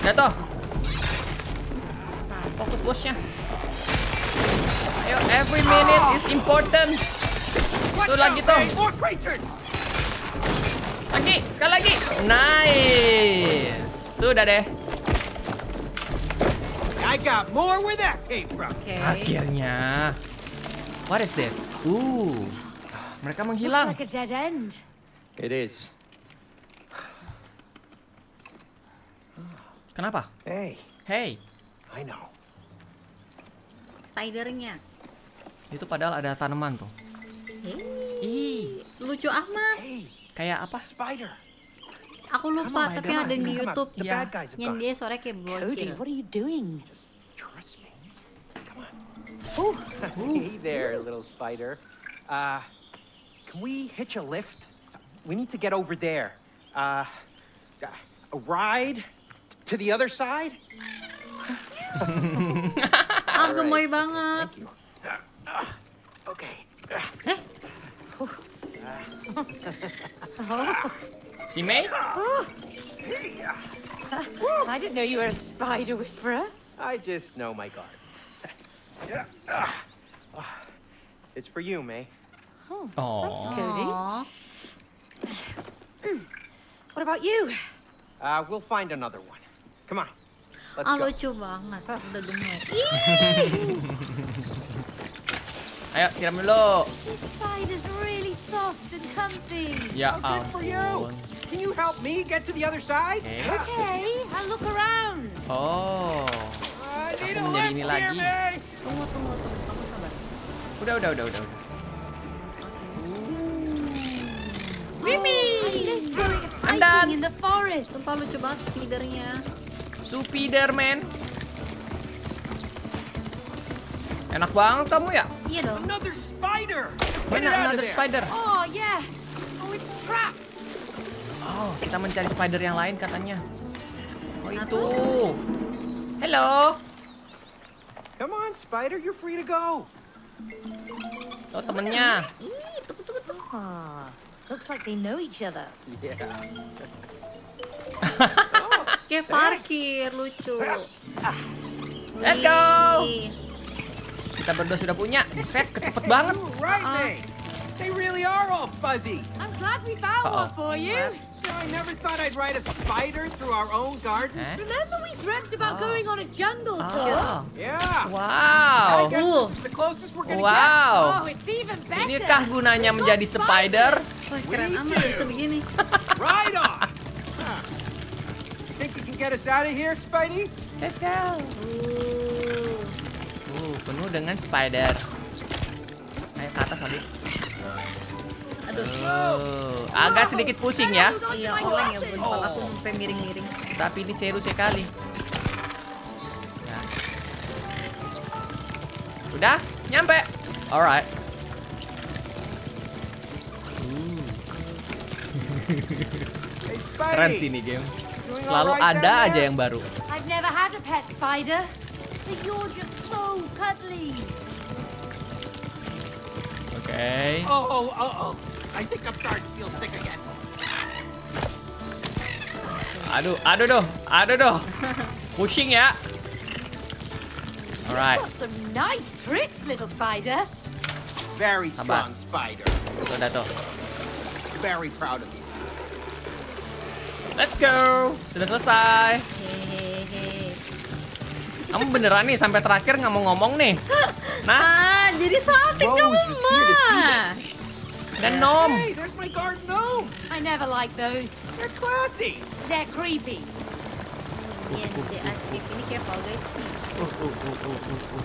Speaker 1: Jatuh. Fokus bosnya. Ayo, every minute is important. Tuh, lagi tuh. Lagi, sekali lagi. Nice. Sudah deh.
Speaker 5: I got more where that came from!
Speaker 2: Oke.
Speaker 1: Akhirnya. What is this? Uh. Mereka
Speaker 3: Looks
Speaker 1: menghilang.
Speaker 3: like a dead end.
Speaker 4: It is.
Speaker 1: Kenapa?
Speaker 4: Hey,
Speaker 1: Hey,
Speaker 4: I know.
Speaker 2: Spidernya.
Speaker 1: itu padahal ada tanaman tuh.
Speaker 2: Hei,
Speaker 1: Ih,
Speaker 2: lucu amat.
Speaker 4: Hey,
Speaker 1: kayak apa?
Speaker 4: spider.
Speaker 2: Aku lupa,
Speaker 1: on,
Speaker 2: tapi ada di. YouTube.
Speaker 4: Have
Speaker 2: Yang dia suara kayak
Speaker 3: Cody,
Speaker 2: bocil.
Speaker 3: what are you doing?
Speaker 4: Just trust me. Come on.
Speaker 3: Ooh.
Speaker 4: Hey there, little spider. Uh, can we hitch a lift? We need to get over there. Uh, a ride to the other side? All
Speaker 2: gemoy
Speaker 4: right,
Speaker 2: banget.
Speaker 4: Thank you. Okay.
Speaker 1: Si Mei?
Speaker 3: I didn't know you were a spider whisperer.
Speaker 4: I just know my guard. It's for you, May.
Speaker 1: Oh.
Speaker 3: Thanks, Cody.
Speaker 2: Oh,
Speaker 3: What about you?
Speaker 4: Uh, we'll find another one. Come on. Let's
Speaker 2: ah
Speaker 4: go.
Speaker 2: lucu banget. Udah gemoy.
Speaker 1: Ayo, siram dulu.
Speaker 3: Really soft and comfy.
Speaker 1: Ya
Speaker 4: Oh, good for you.
Speaker 1: ampun.
Speaker 4: Can you help me get to the other side?
Speaker 1: Oke.
Speaker 3: Okay, I'll look around.
Speaker 1: Oh. Aku menjadi ini lagi.
Speaker 2: Tunggu, tunggu, tunggu. Kamu sabar.
Speaker 1: Udah, udah, udah, udah. udah.
Speaker 3: Mimi! The forest.
Speaker 2: Sumpah lucu banget spidernya.
Speaker 1: Spiderman. Enak banget kamu ya?
Speaker 2: Iya dong.
Speaker 5: Another spider! Get of
Speaker 1: another spider?
Speaker 3: Oh, yeah. Oh, it's trapped.
Speaker 1: Oh, kita mencari spider yang lain katanya. Oh itu. Hello.
Speaker 4: Come on, spider. You're free to go.
Speaker 1: Oh temennya.
Speaker 2: Ih, tunggu, tunggu, tunggu.
Speaker 3: Looks Looks like they know each other.
Speaker 5: Yeah.
Speaker 2: Kayak parkir lucu.
Speaker 1: Let's go. Kita berdua sudah punya. Buset, kecepet banget.
Speaker 5: May. They really are all fuzzy.
Speaker 3: I'm glad we found one for you.
Speaker 5: I never thought I'd ride a spider through our own garden.
Speaker 1: Eh?
Speaker 3: Remember we dreamt about going on a jungle tour?
Speaker 1: Oh.
Speaker 5: Yeah. I
Speaker 1: Wow.
Speaker 5: guess
Speaker 2: Ooh.
Speaker 5: this is the closest we're gonna
Speaker 1: Wow.
Speaker 3: Oh, it's even better.
Speaker 1: Inikah gunanya menjadi spider?
Speaker 2: Wah, keren amat bisa begini.
Speaker 5: get. Right on. Can get us out of here, Spidey?
Speaker 1: Let's go.
Speaker 2: Uh,
Speaker 1: Uh, penuh dengan spider. Ayo ke atas Alif.
Speaker 2: aduh.
Speaker 1: Uh, agak sedikit pusing ya,
Speaker 2: Iya, oleng ya bun. Kepala aku sampai miring-miring.
Speaker 1: tapi ini seru sekali. Ya. Udah, nyampe. Alright.
Speaker 5: Hey, Spidey.
Speaker 1: Keren sih ini game. Selalu ada aja yang baru.
Speaker 3: I've never had a pet spider, but you're just so cuddly.
Speaker 1: Oke.
Speaker 5: Oh, oh, oh, oh. I think I'm starting to feel sick again.
Speaker 1: Aduh, aduh doh, aduh doh. Pushing ya. Alright.
Speaker 3: Some nice tricks, little spider.
Speaker 5: Very strong spider.
Speaker 1: Tuh.
Speaker 5: Very proud of you.
Speaker 1: Let's go. Sudah selesai. Kamu beneran nih sampai terakhir nggak mau ngomong nih. Nah,
Speaker 2: Ah, jadi salting kamu mah.
Speaker 1: dan nom.
Speaker 5: Hey, there's my garden gnome.
Speaker 3: I never liked those.
Speaker 5: They're classy.
Speaker 3: They're creepy.
Speaker 2: Iya. Ini kayak Fall Guys.
Speaker 1: Uh, uh, uh, uh, uh, uh.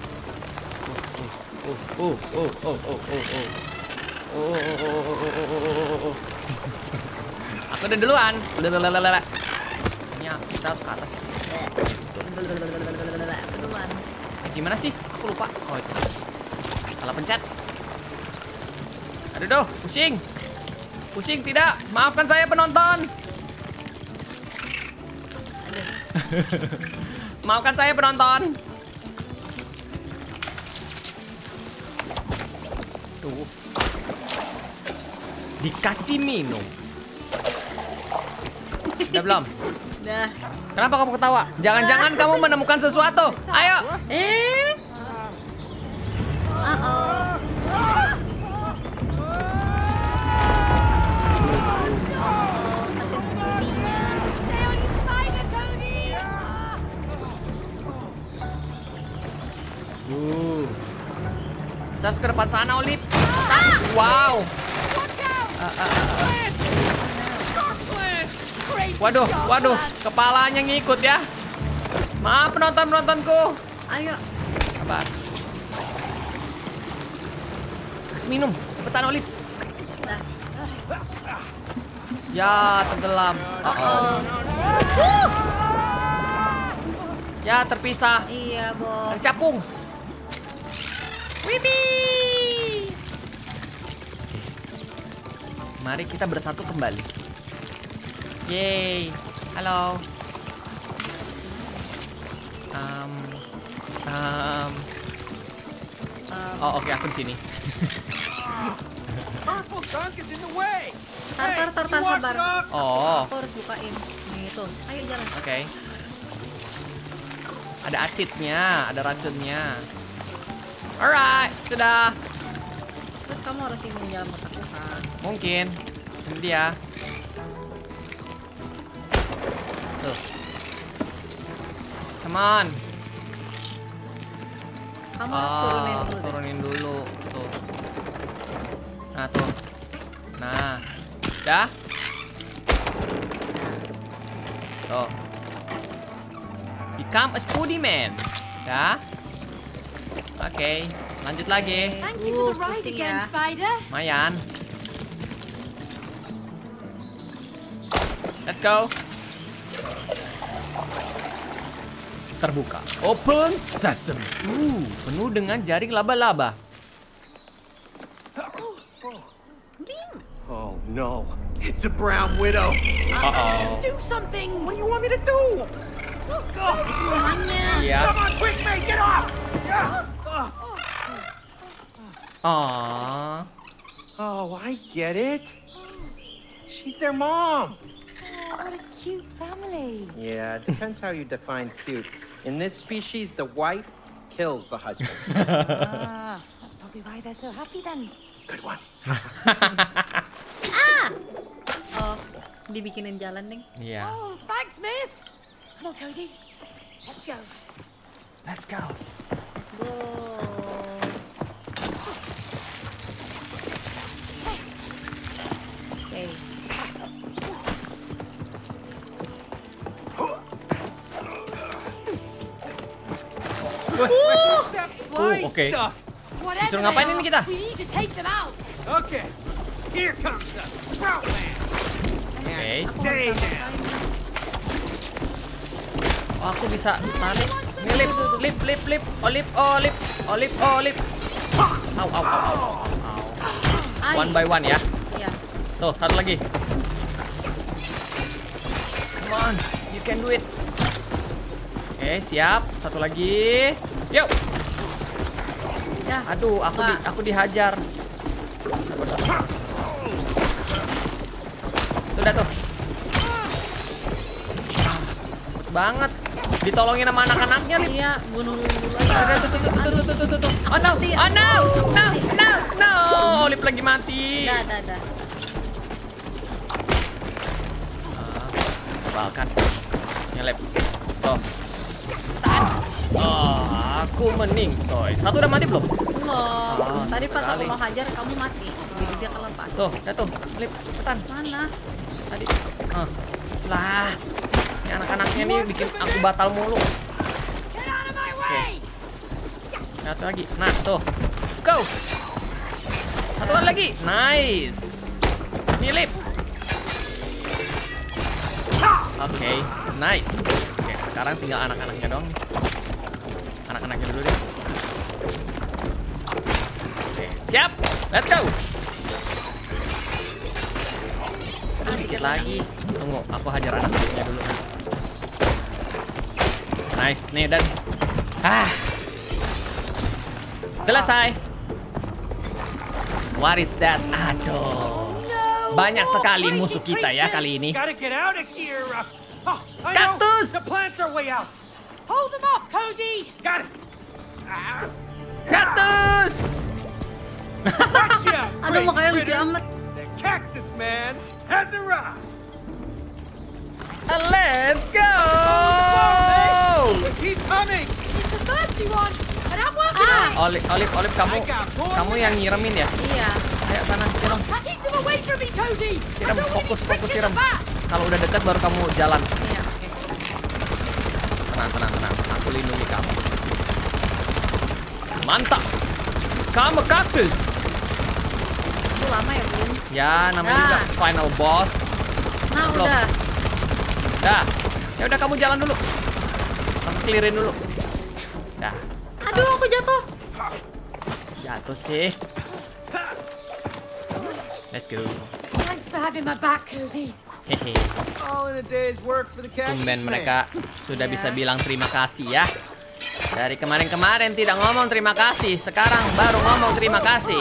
Speaker 1: Uh, uh, uh, uh, uh, uh, uh. Oh, oh, oh, oh, oh, oh, oh, oh, oh. Aku udah duluan. Lalalala. Ini kita harus ke atas.
Speaker 2: Duluan.
Speaker 1: Gimana sih? Aku lupa. Oh itu. Salah pencet. Aduh doh, pusing. Pusing tidak. Maafkan saya penonton. Maafkan saya penonton. Tuh. Dikasih minum. Udah belum?
Speaker 2: Udah.
Speaker 1: Kenapa kamu ketawa? Jangan-jangan kamu menemukan sesuatu. Ayo.
Speaker 2: Eh.
Speaker 3: Uh -oh. Uh.
Speaker 1: Kita harus ke depan sana, Olip. Ah! Wow.
Speaker 3: Uh, uh, uh.
Speaker 1: Waduh, waduh. Kepalanya ngikut ya. Maaf penonton-penontonku.
Speaker 2: Ayo.
Speaker 1: Sabar. Kasih minum. Cepetan, Olip. Ya, tenggelam. Uh-oh. Ya, terpisah.
Speaker 2: Iya, Bob.
Speaker 1: Tercapung. Wibi. Mari kita bersatu kembali. Yeay. Halo. Um, um, oh, oke, aku di sini.
Speaker 5: Purple is in the way.
Speaker 2: Tar, tar, tar, tar, sabar.
Speaker 1: Oh,
Speaker 2: Aku harus bukain. Gitu. Ayo jalan.
Speaker 1: oke. Ada acidnya, ada racunnya. Alright, sudah.
Speaker 2: Terus kamu harus ini jalan kotak kan.
Speaker 1: Mungkin. Ini dia. Come on.
Speaker 2: Kamu harus oh,
Speaker 1: turunin
Speaker 2: dulu.
Speaker 1: Turunin dulu. Tuh. Nah, tuh. Nah. Dah. Tuh. Become a spoody man. Dah. Oke, okay. lanjut lagi.
Speaker 3: Thank you for the ride again, Spider.
Speaker 1: Mayan. Let's go. Terbuka. Open sesame. Uh, penuh dengan jaring laba-laba.
Speaker 5: Oh no, it's a brown widow.
Speaker 1: Uh-oh.
Speaker 3: Do something.
Speaker 5: What do you want me to do?
Speaker 1: Iya.
Speaker 5: Come on, quick, May, get off!
Speaker 1: Aww.
Speaker 5: Oh, I get it.
Speaker 4: She's their mom.
Speaker 3: Oh, what a cute family.
Speaker 4: Yeah, it depends how you define cute. In this species, the wife kills the husband.
Speaker 3: Ah, that's probably why they're so happy then.
Speaker 4: Good one. ah!
Speaker 2: Oh, dibikinin jalan, Ding.
Speaker 1: Iya.
Speaker 3: Oh, thanks, miss. Come on, Cody. Let's go.
Speaker 1: Let's go.
Speaker 2: Let's go.
Speaker 5: That flying
Speaker 1: okay. Disuruh ngapain ini kita?
Speaker 5: Okay, here comes the Sprout Man.
Speaker 1: Oke.
Speaker 5: Down.
Speaker 1: Oh, aku bisa tarik. Ini lip, lip, lip, lip, olip, olip, olip, olip. Au, au, au, au, au.
Speaker 2: Ay.
Speaker 1: One by one ya.
Speaker 2: Ya.
Speaker 1: Tuh, satu lagi. Come on, you can do it. Oke, siap. Satu lagi. Yo.
Speaker 2: Ya.
Speaker 1: Aduh, aku di, aku dihajar. Tuh tuh. Banget. Ditolongin sama anak-anaknya nih.
Speaker 2: Iya, bunuh dulu.
Speaker 1: Tuh tuh tuh tuh tuh tuh tuh tuh. Oh no, oh no, no, no, no. Olip lagi mati.
Speaker 2: Dah, dah, dah.
Speaker 1: Ah, Balkan. Nyelip. Tuh. Ah. Oh aku meningsoy. Satu udah mati belum?
Speaker 2: Belum.
Speaker 1: Ah,
Speaker 2: Tadi pas aku
Speaker 1: sekali.
Speaker 2: mau hajar, kamu mati. Jadi dia kelepas.
Speaker 1: Tuh, udah tuh. Lip, cepetan.
Speaker 2: Mana?
Speaker 1: Tadi. Ah. Lah. Ini anak-anaknya nih bikin aku batal mulu.
Speaker 3: Way.
Speaker 1: Satu lagi. Nah, tuh. Go. Satu lagi. Nice. Nyelip. Oke, nice. Oke, sekarang tinggal anak-anaknya dong. Let's go. Sedikit lagi. Tunggu, aku hajar anak buahnya dulu. Nice, nih dan ah selesai. What is that? Aduh, banyak sekali musuh kita ya kali ini. Kaktus.
Speaker 5: Kaktus.
Speaker 2: Aduh,
Speaker 5: great
Speaker 2: mukanya lucu amat.
Speaker 5: The cactus man has arrived.
Speaker 1: Let's go!
Speaker 5: Keep coming.
Speaker 3: It's the thirsty one, and I'm working on it.
Speaker 1: Olip, Olip, Olip, kamu, kamu yang nyiremin ya?
Speaker 2: Iya.
Speaker 1: Ayo sana, siram, siram, fokus, fokus, siram. Kalau udah dekat baru kamu jalan.
Speaker 2: Iya, oke.
Speaker 1: Tenang, tenang, tenang. Aku lindungi kamu. Mantap. Kamu kaktus.
Speaker 2: Lama ya, Bun?
Speaker 1: Ya, namanya
Speaker 2: Nah.
Speaker 1: juga final boss.
Speaker 2: Nah,
Speaker 1: Belum.
Speaker 2: udah.
Speaker 1: Dah. Ya udah kamu jalan dulu. Aku clearin dulu. Dah.
Speaker 2: Aduh, aku jatuh.
Speaker 1: Jatuh sih. Let's go.
Speaker 3: Thanks for having my back, Cody.
Speaker 1: Hehe.
Speaker 5: All in a day's work for the cactus
Speaker 1: Tumben mereka sudah
Speaker 2: Ya.
Speaker 1: bisa bilang terima kasih ya. Dari kemarin-kemarin tidak ngomong terima kasih, sekarang baru ngomong terima kasih.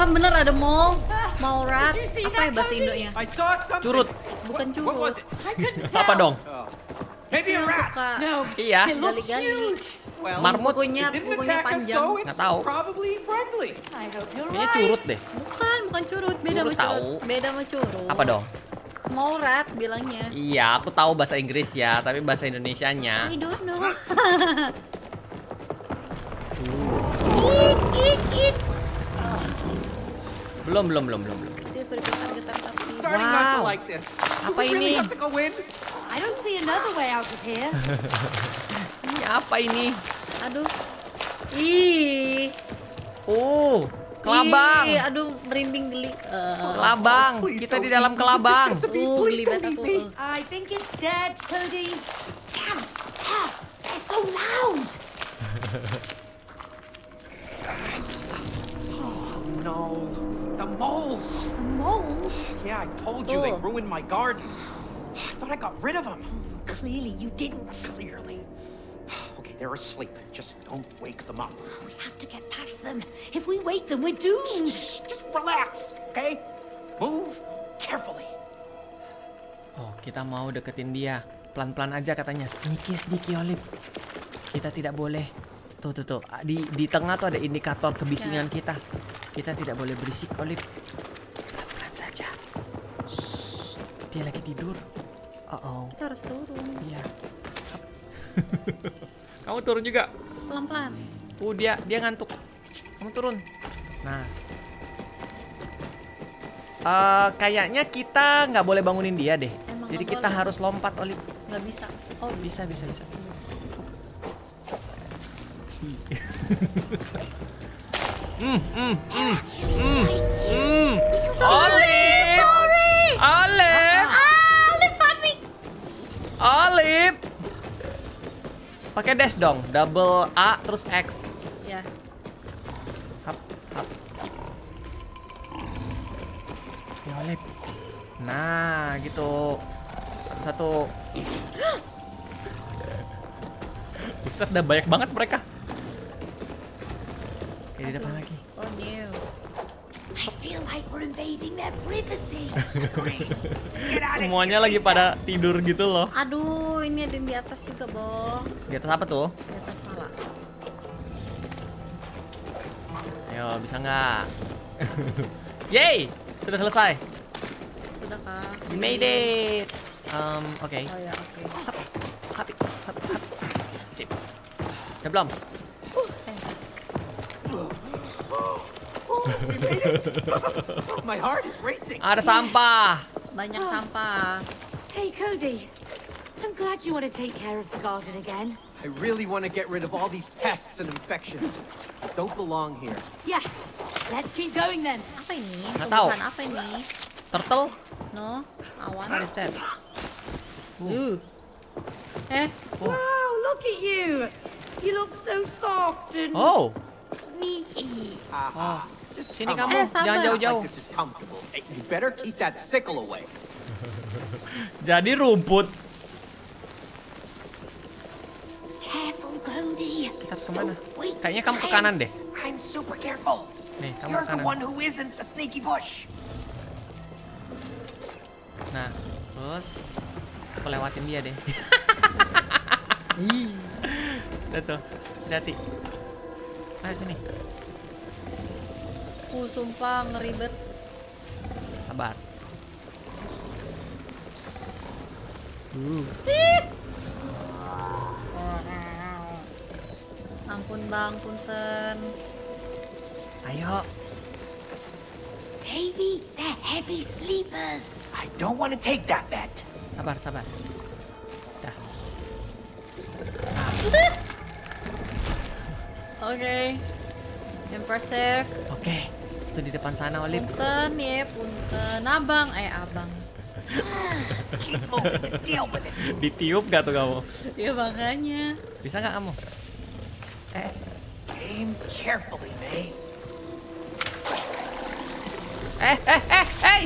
Speaker 2: Kan bener ada mall, mall rat, apa ya bahasa Indonya?
Speaker 1: Curut.
Speaker 2: Bukan curut.
Speaker 1: apa dong?
Speaker 5: Maybe a rat.
Speaker 3: No.
Speaker 1: Iya.
Speaker 2: Gali-gali.
Speaker 5: Well,
Speaker 1: Marmut.
Speaker 5: Bukunya, bukunya
Speaker 2: panjang.
Speaker 1: Nggak tahu.
Speaker 3: Ini
Speaker 1: curut deh.
Speaker 2: Bukan, bukan curut. Beda
Speaker 1: curut
Speaker 2: sama
Speaker 1: tahu. curut.
Speaker 2: Beda sama curut.
Speaker 1: Apa dong?
Speaker 2: Morat bilangnya.
Speaker 1: Iya, aku tahu bahasa Inggris ya, tapi bahasa Indonesianya.
Speaker 2: I don't know. ik, ik, ik.
Speaker 1: Belum, belum, belum, belum, belum. Wow. Apa ini?
Speaker 3: I don't see another way out of here.
Speaker 1: ini apa ini?
Speaker 2: Aduh. Ih.
Speaker 1: Oh, kelabang.
Speaker 2: Ih, aduh, merinding geli. Uh,
Speaker 1: kelabang.
Speaker 5: Oh,
Speaker 1: Kita di dalam kelabang.
Speaker 2: Uh, geli banget.
Speaker 3: I think it's dead, Cody. Damn. Ah, it's so loud.
Speaker 4: oh, no. The moles.
Speaker 3: The moles?
Speaker 4: Yeah, I told you they ruined my garden. I thought I got rid of them.
Speaker 3: Clearly you didn't.
Speaker 4: Clearly. Okay, they're asleep. Just don't wake them up.
Speaker 3: We have to get past them. If we wake them, we're doomed.
Speaker 4: Shh, just relax, okay? Move carefully.
Speaker 1: Oh, kita mau deketin dia. Pelan-pelan aja katanya. Sneaky sneaky Olip. Kita tidak boleh. Tuh tuh tuh. Di di tengah tuh ada indikator kebisingan kita. Kita tidak boleh berisik Olip. Pelan-pelan saja. Shh, dia lagi tidur. Oh, oh.
Speaker 2: Kita harus turun
Speaker 1: Iya. Kamu turun juga.
Speaker 2: pelan-pelan.
Speaker 1: Uh, dia dia ngantuk. Kamu turun. Nah. Eh, kayaknya kita nggak boleh bangunin dia deh.
Speaker 2: Emang
Speaker 1: Jadi kita
Speaker 2: boleh.
Speaker 1: harus lompat, Olip.
Speaker 2: Nggak bisa. Oh,
Speaker 1: Bisa, bisa, bisa. Hmm, hmm, hmm, hmm, hmm. Olip! Olip!
Speaker 2: Panik.
Speaker 1: Olip! Pakai dash dong, double A terus X.
Speaker 2: Ya.
Speaker 1: Hap, hap. Ya, Olip. Nah, gitu. Satu. Buset, udah banyak banget mereka. Di depan lagi.
Speaker 2: Oh no.
Speaker 3: I feel like we're invading their privacy.
Speaker 1: Semuanya lagi pada tidur gitu loh.
Speaker 2: Aduh, ini ada yang di atas juga, Bo.
Speaker 1: Di atas apa tuh?
Speaker 2: Di atas pala.
Speaker 1: Ayo, bisa nggak? Yeay! Sudah selesai.
Speaker 2: Sudah kah?
Speaker 1: We made it. Um, oke.
Speaker 2: Oh ya, oke.
Speaker 1: Hap, hap, hap, hap. Sip. Udah belum?
Speaker 4: My heart is racing.
Speaker 1: Ada sampah.
Speaker 2: Banyak sampah.
Speaker 3: hey, Cody. I'm glad you want to take care of the garden again.
Speaker 4: I really want to get rid of all these pests and infections. Don't belong here.
Speaker 3: Yeah, let's keep going then.
Speaker 2: Apa ini?
Speaker 1: Nggak tahu.
Speaker 2: Apa ini?
Speaker 1: Turtle?
Speaker 2: No, awan.
Speaker 1: What is that?
Speaker 2: Uh. Eh,
Speaker 3: Wow, look at you. You look so soft and
Speaker 1: Oh,
Speaker 3: sneaky.
Speaker 4: Ah, Just
Speaker 1: sini kamu.
Speaker 2: Eh, sabar.
Speaker 1: Jangan jauh-jauh. Jadi rumput. Kita harus ke
Speaker 3: mana?
Speaker 1: Kayaknya kamu ke kanan deh. Nih, kamu ke kanan. Nah, terus aku lewatin dia deh. Udah tuh, hati-hati. Nah, sini.
Speaker 2: Uh, sumpah ngeribet.
Speaker 1: Sabar.
Speaker 2: Ampun bang, punten.
Speaker 1: Ayo.
Speaker 3: Baby, they're heavy sleepers.
Speaker 5: I don't want to take that bet.
Speaker 1: Sabar, sabar. Dah.
Speaker 2: Oke. Impressive.
Speaker 1: Oke. Itu di depan sana, Olip.
Speaker 2: Punten ya, punten. Abang, eh abang.
Speaker 1: Ditiup gak tuh kamu?
Speaker 2: Ya makanya.
Speaker 1: Bisa nggak kamu? Eh,
Speaker 5: Aim carefully, May.
Speaker 1: eh, eh, eh, hey!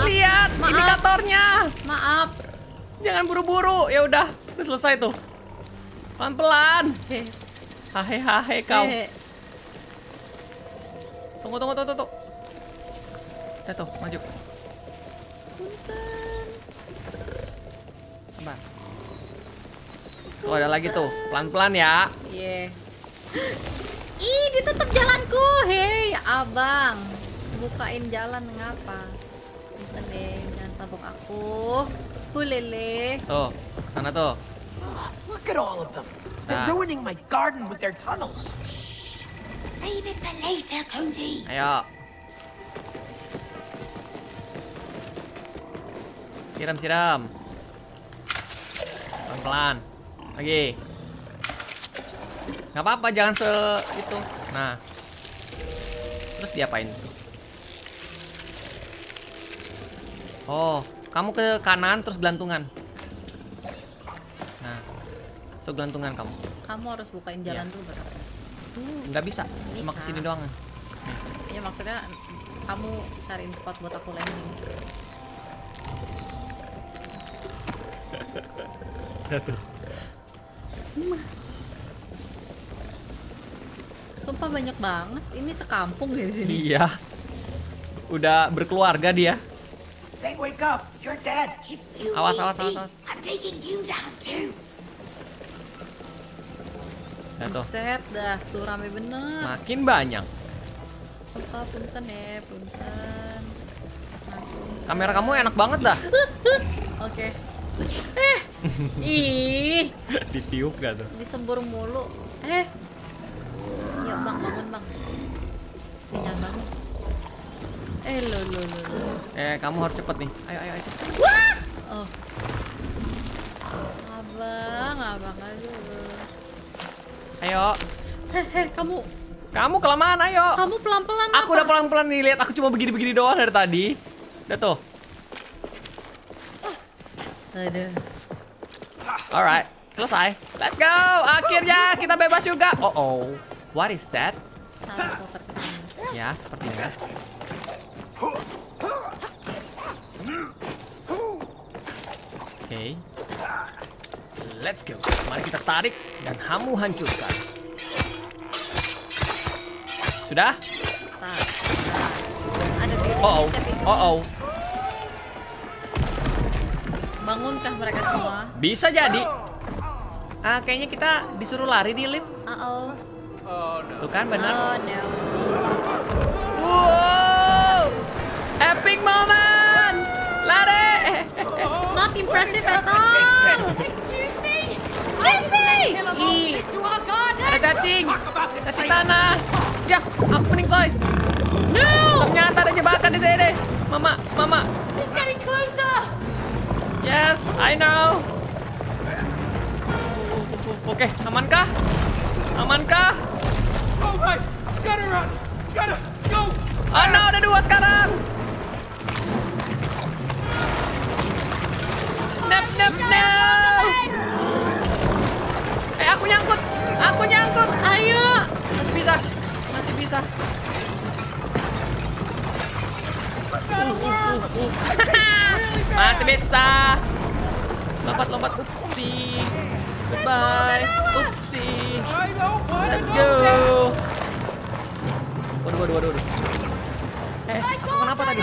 Speaker 1: Lihat
Speaker 2: maaf.
Speaker 1: indikatornya.
Speaker 2: Maaf.
Speaker 1: Jangan buru-buru. Ya udah, udah selesai tuh. Pelan-pelan.
Speaker 2: Heh.
Speaker 1: Hahe hahe kau.
Speaker 2: Hehe.
Speaker 1: Tunggu tunggu tunggu tunggu. Ya tuh, maju.
Speaker 2: Punten.
Speaker 1: Sabar. Tuh ada lagi tuh. Pelan-pelan ya.
Speaker 2: Iya. Ih, ditutup jalanku. Hei, abang. Bukain jalan ngapa? Punten deh, jangan tabok aku. Hulele.
Speaker 1: Tuh, sana tuh.
Speaker 5: Look at all of them. They're
Speaker 1: Ah.
Speaker 5: ruining my garden with their tunnels.
Speaker 3: Save it for later, Cody.
Speaker 1: Ayo. Siram, siram. Pelan-pelan. Lagi. Nggak apa-apa, jangan se itu. Nah. Terus diapain? Oh, kamu ke kanan terus gelantungan. Nah, so gelantungan kamu.
Speaker 2: Kamu harus bukain jalan
Speaker 1: Iya.
Speaker 2: dulu baru.
Speaker 1: Nggak bisa, cuma
Speaker 2: Bisa.
Speaker 1: ke sini doang.
Speaker 2: Ya maksudnya kamu cariin spot buat aku landing. Sumpah banyak banget. Ini sekampung ya di sini.
Speaker 1: Iya. Udah berkeluarga dia.
Speaker 5: Wake up! You're dead!
Speaker 3: You
Speaker 1: Awas, awas, awas, awas.
Speaker 3: I'm taking you down too.
Speaker 1: Tuh.
Speaker 2: Buset dah, tuh rame bener.
Speaker 1: Makin banyak.
Speaker 2: Sumpah punten ya, punten.
Speaker 1: Kamera kamu enak banget dah.
Speaker 2: Oke. Eh, ih,
Speaker 1: Ditiup gak tuh?
Speaker 2: disembur mulu. Eh, yuk bang bangun bang. Jangan bangun. Eh, lo lo lo.
Speaker 1: Eh, kamu harus cepet nih. Ayo, ayo, ayo. cepet.
Speaker 2: Oh. Abang, abang aduh.
Speaker 1: Ayo.
Speaker 2: Heh, heh, kamu,
Speaker 1: Kamu kelamaan, ayo.
Speaker 2: kamu pelan-pelan
Speaker 1: Aku udah pelan-pelan nih, lihat aku cuma begini-begini doang dari tadi. Udah tuh.
Speaker 2: Aduh.
Speaker 1: Alright, selesai. Let's go. Akhirnya kita bebas juga. Oh oh. What is that? Ya, sepertinya. Oke. Let's go. Mari kita tarik dan hamu hancurkan. Sudah? Oh oh. Oh oh.
Speaker 2: Bangunkah mereka semua?
Speaker 1: Bisa jadi. Ah, kayaknya kita disuruh lari di lift.
Speaker 2: Uh oh.
Speaker 1: Tuh kan benar.
Speaker 2: Oh no.
Speaker 1: Wow! Epic moment! Lari!
Speaker 2: Not impressive at all.
Speaker 3: Excuse me!
Speaker 2: Excuse me. Ih!
Speaker 1: Ada cacing! Cacing tanah! Ya, aku pening soy! No! Ternyata ada jebakan di sini! Mama, mama!
Speaker 3: He's getting closer!
Speaker 1: Yes, I know! Oke, amankah? Amankah?
Speaker 5: All right! Gotta run! Gotta go!
Speaker 1: Oh no, ada dua sekarang! Nep, nep, nep! Eh, aku nyangkut! Aku nyangkut! Ayo! Bisa! Masih bisa! Masih bisa! Lompat, lompat! Upsi! Goodbye! Upsi! Let's go! Waduh, waduh, waduh, waduh. Eh, aku kenapa tadi?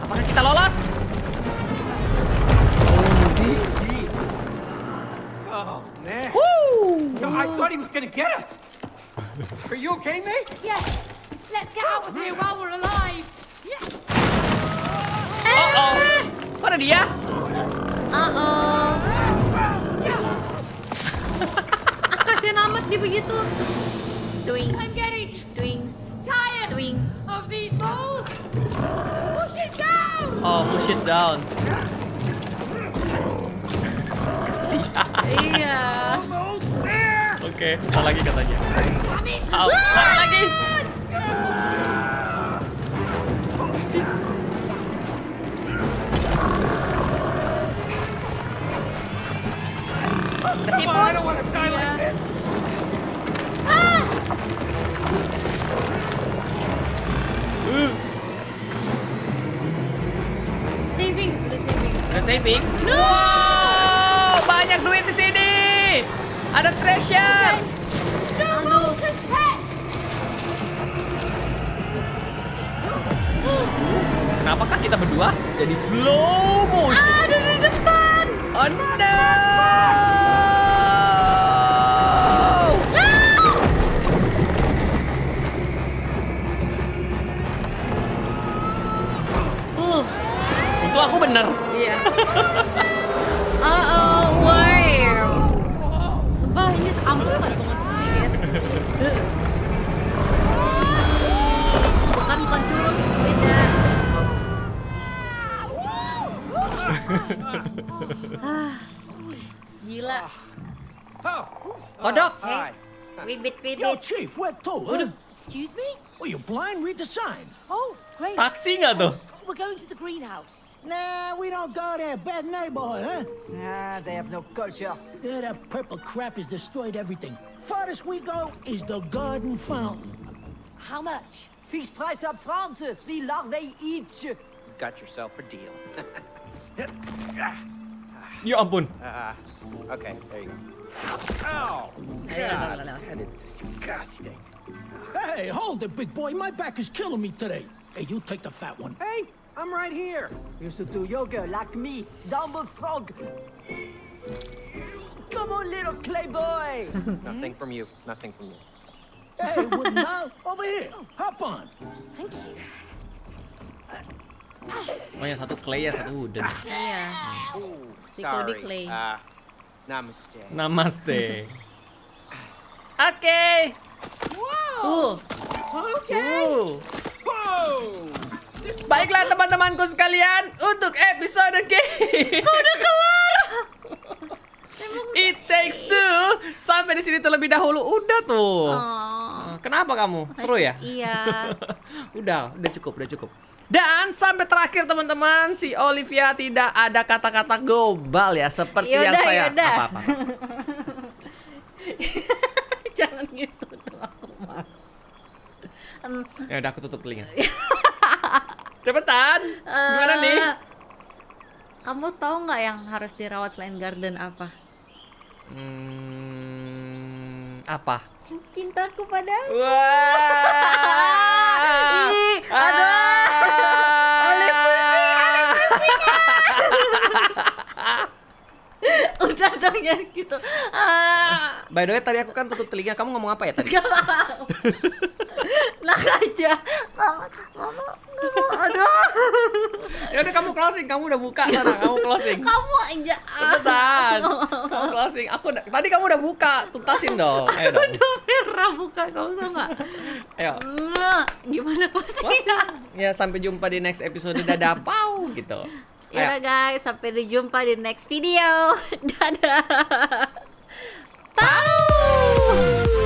Speaker 1: Apakah kita lolos?
Speaker 5: Oh, man.
Speaker 1: Woo!
Speaker 5: I thought he was gonna get us. Are you okay, mate?
Speaker 3: Yes! Let's get out of here while we're alive! Yeah!
Speaker 1: Oh oh. Kok ada dia?
Speaker 2: Uh oh. Kasihan amat dia begitu. Doing,
Speaker 3: I'm getting
Speaker 2: doing,
Speaker 3: tired
Speaker 2: doing.
Speaker 3: of these balls! Push it down!
Speaker 1: Oh, push it down. Siap.
Speaker 2: Iya.
Speaker 1: Oke, kita lagi katanya. Au, lagi. Si.
Speaker 5: Come on, I don't want to die like this.
Speaker 2: Saving, udah saving.
Speaker 1: Saving? Wow, banyak duit di sini. Ada treasure.
Speaker 3: No more protect!
Speaker 1: Kenapakah kita berdua jadi slow motion?
Speaker 2: Ada di depan.
Speaker 1: Oh no!
Speaker 2: Uh,
Speaker 1: Untung aku bener.
Speaker 2: iya. Uh oh, Banget guys. Bukan bukan curug, beda. Gila.
Speaker 5: Oh,
Speaker 1: Kodok.
Speaker 2: Ribbit,
Speaker 6: Yo. Chief, where to? Huh?
Speaker 3: Excuse me?
Speaker 6: Well, you blind? Read the sign.
Speaker 3: Oh, great.
Speaker 1: Taksi nggak tuh?
Speaker 3: We're going to the greenhouse.
Speaker 6: Nah, we don't go there. Bad neighborhood, huh?
Speaker 7: Nah, they have no culture.
Speaker 6: Yeah, that purple crap has destroyed everything. Farthest we go is the garden fountain.
Speaker 3: How much?
Speaker 7: Fixed price up front, three larvae each.
Speaker 4: You got yourself a deal.
Speaker 1: Ya ampun.
Speaker 4: Uh, okay, there you go. Oh, God, that is disgusting.
Speaker 6: Hey, hold it, big boy. My back is killing me today. Hey, you take the fat one.
Speaker 4: Hey, I'm right here.
Speaker 7: Used to do yoga like me, dumb frog. Come on, little clay boy.
Speaker 4: Nothing from you. Nothing from you.
Speaker 6: Hey, well, now, over here. Hop on.
Speaker 3: Thank you.
Speaker 1: Oh yang satu clay ya satu wooden.
Speaker 2: Iya.
Speaker 4: Ooh, sorry.
Speaker 2: Clay.
Speaker 4: Uh, namaste.
Speaker 1: Namaste. Oke.
Speaker 2: Uh,
Speaker 1: Uh. Baiklah teman-temanku sekalian untuk episode game. udah kelar. It takes two sampai di sini terlebih dahulu udah tuh.
Speaker 2: oh.
Speaker 1: Kenapa kamu? Seru ya?
Speaker 2: Iya.
Speaker 1: udah, udah cukup, udah cukup. Dan sampai terakhir teman-teman, si Olivia tidak ada kata-kata global ya seperti yang
Speaker 2: Yaudah,
Speaker 1: saya
Speaker 2: yaudah.
Speaker 1: apa-apa.
Speaker 2: Jangan gitu
Speaker 1: Ya udah aku tutup telinga. Cepetan. Gimana nih?
Speaker 2: eh, Kamu tahu nggak yang harus dirawat selain garden apa?
Speaker 1: Hmm, apa?
Speaker 2: Cintaku padamu.
Speaker 1: Wah.
Speaker 2: Ih, aduh. Oleh Udah dong ya gitu. Ah,
Speaker 1: By the way tadi aku kan tutup telinga. Kamu ngomong apa ya tadi?
Speaker 2: gak Nah aja. Aduh.
Speaker 1: Ya udah kamu closing. Kamu udah buka sana. Kamu closing.
Speaker 2: Kamu aja.
Speaker 1: Cepetan. Kamu closing. Aku tadi kamu udah buka. Tuntasin dong. Ayo dong.
Speaker 2: Udah merah buka kamu tau gak?
Speaker 1: Ayo.
Speaker 2: Gimana closingnya?
Speaker 1: Ya sampai jumpa di next episode dadah pau gitu.
Speaker 2: Ya guys, sampai dijumpa di next video. Dadah. Pau.